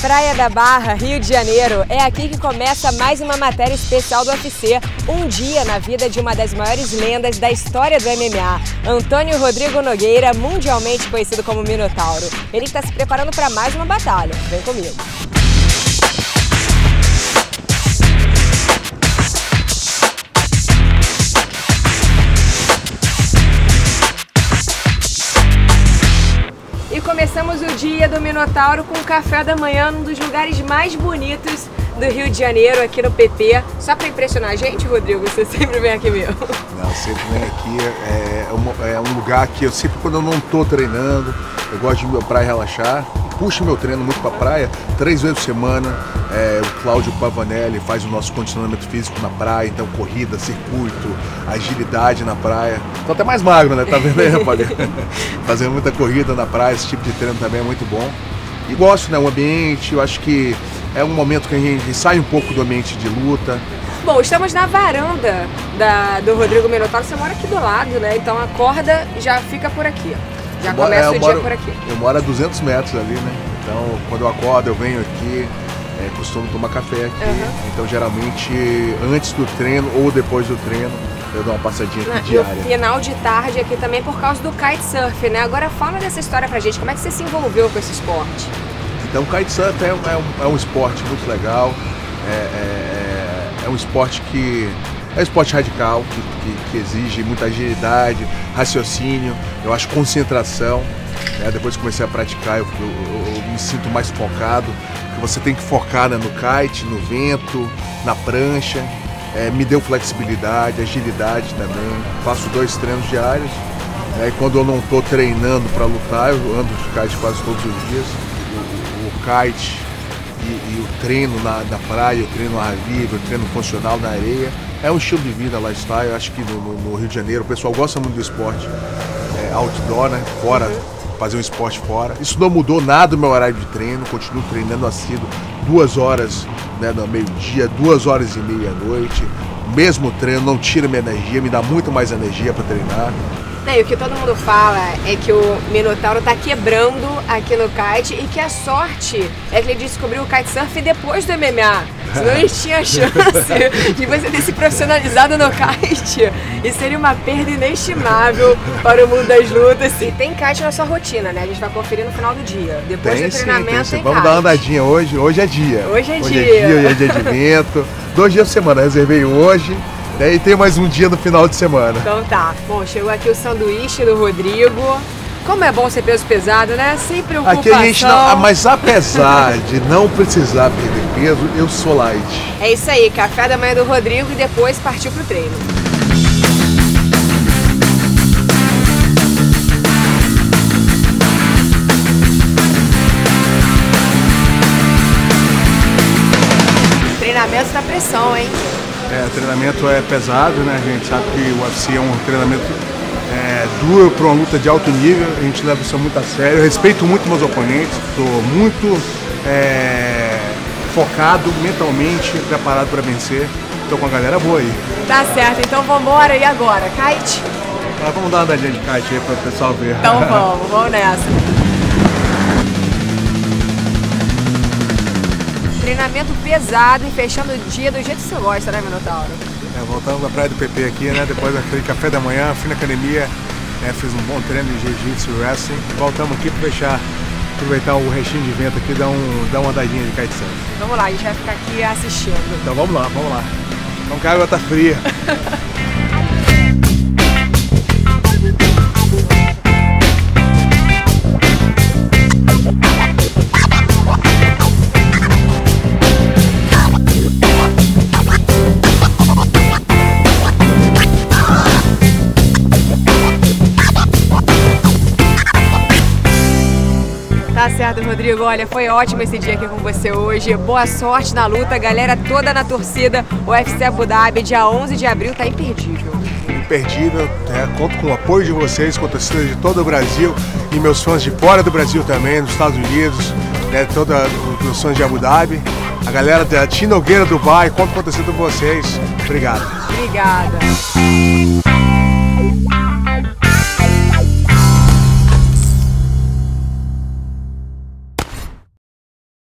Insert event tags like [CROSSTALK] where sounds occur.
Praia da Barra, Rio de Janeiro. É aqui que começa mais uma matéria especial do UFC. Um dia na vida de uma das maiores lendas da história do MMA, Antônio Rodrigo Nogueira, mundialmente conhecido como Minotauro. Ele está se preparando para mais uma batalha. Vem comigo. Começamos o dia do Minotauro com o café da manhã num dos lugares mais bonitos do Rio de Janeiro, aqui no PP. Só para impressionar a gente, Rodrigo, você [LAUGHS] sempre vem aqui mesmo. Não, sempre vem aqui. É, uma, é um lugar que eu sempre, quando eu não estou treinando, eu gosto de ir pra relaxar. Puxo meu treino muito pra praia, três vezes por semana. É, o Cláudio Pavanelli faz o nosso condicionamento físico na praia, então corrida, circuito, agilidade na praia. Tô até mais magro, né? Tá vendo aí, rapaz? [LAUGHS] Fazendo muita corrida na praia, esse tipo de treino também é muito bom. E gosto, né? O ambiente, eu acho que é um momento que a gente sai um pouco do ambiente de luta. Bom, estamos na varanda da, do Rodrigo Minotauro. Você mora aqui do lado, né? Então a corda já fica por aqui. Já Eu moro- começa é, o moro- dia por aqui. Eu moro a 200 metros ali, né? Então, quando eu acordo, eu venho aqui, é, costumo tomar café aqui. Aham. Então, geralmente, antes do treino ou depois do treino, eu dou uma passadinha aqui Na- diária. Final de tarde aqui também por causa do kitesurf, né? Agora fala dessa história pra gente. Como é que você se envolveu com esse esporte? Então, o kitesurf é, é um, é um esporte muito legal, é, é- é- é um esporte que é esporte radical, que, que- que exige muita agilidade, raciocínio, eu acho concentração. né? Depois que comecei a praticar, eu, eu- eu me sinto mais focado, você tem que focar né, no kite, no vento, na prancha. É, me deu flexibilidade, agilidade também. Faço dois treinos diários. né? E quando eu não estou treinando para lutar, eu ando de kite quase todos os dias o, o kite e, e o treino na, na praia, o treino ar livre, o treino funcional na areia. É um estilo de vida, lifestyle. Acho que no, no- no Rio de Janeiro o pessoal gosta muito do esporte é, outdoor, né? Fora, fazer um esporte fora. Isso não mudou nada o meu horário de treino, continuo treinando assíduo duas horas né, no meio-dia, duas horas e meia à noite. Mesmo treino não tira minha energia, me dá muito mais energia para treinar. Né, E o que todo mundo fala é que o Minotauro tá quebrando aqui no kite e que a sorte é que ele descobriu o kitesurf depois do MMA. Senão ele [LAUGHS] tinha a chance de você ter se profissionalizado no kite. E seria uma perda inestimável para o mundo das lutas. E tem kite na sua rotina, né? A gente vai conferir no final do dia. Depois Tem do sim, treinamento tem sim. tem Vamos kite. dar uma andadinha hoje. Hoje é dia. Hoje é hoje dia. É dia, hoje é dia de evento. [LAUGHS] Dois dias por semana. Reservei hoje. E tem mais um dia no final de semana. Então tá. Bom, chegou aqui o sanduíche do Rodrigo. Como é bom ser peso pesado, né? Sem preocupação. Aqui a gente não. ah, Mas apesar [LAUGHS] de não precisar perder peso, eu sou light. É isso aí, café da manhã do Rodrigo e depois partiu pro treino. Treinamento da pressão, hein? É, treinamento é pesado, né? A gente sabe que o UFC é um treinamento é, duro para uma luta de alto nível. A gente leva isso muito a sério. Eu respeito muito meus oponentes. Estou muito é, focado mentalmente, preparado para vencer. Estou com a galera boa aí. Tá certo, então vambora. E agora? Kite? Mas vamos dar uma andadinha de kite aí para o pessoal ver. Então [LAUGHS] vamos, vamos nessa. Treinamento pesado e fechando o dia do jeito que você gosta, né, Minotauro? É, voltamos da praia do PP aqui, né? Depois daquele café da manhã, fui na academia, é, fiz um bom treino de jiu-jitsu e wrestling. Voltamos aqui para fechar, aproveitar o restinho de vento aqui, dar, um, dar uma andadinha de kitesurf. Vamos lá, a gente vai ficar aqui assistindo. Então vamos lá, vamos lá. Então que a água tá fria. [LAUGHS] Certo, Rodrigo. Olha, foi ótimo esse dia aqui com você hoje. Boa sorte na luta, galera toda na torcida. O UFC Abu Dhabi, dia 11 de abril, tá imperdível. Imperdível, né? conto com o apoio de vocês, com a torcida de todo o Brasil e meus fãs de fora do Brasil também, dos Estados Unidos, né? toda os fãs de Abu Dhabi. A galera da Tinogueira Dubai, conto com a torcida de vocês. Obrigado. Obrigada.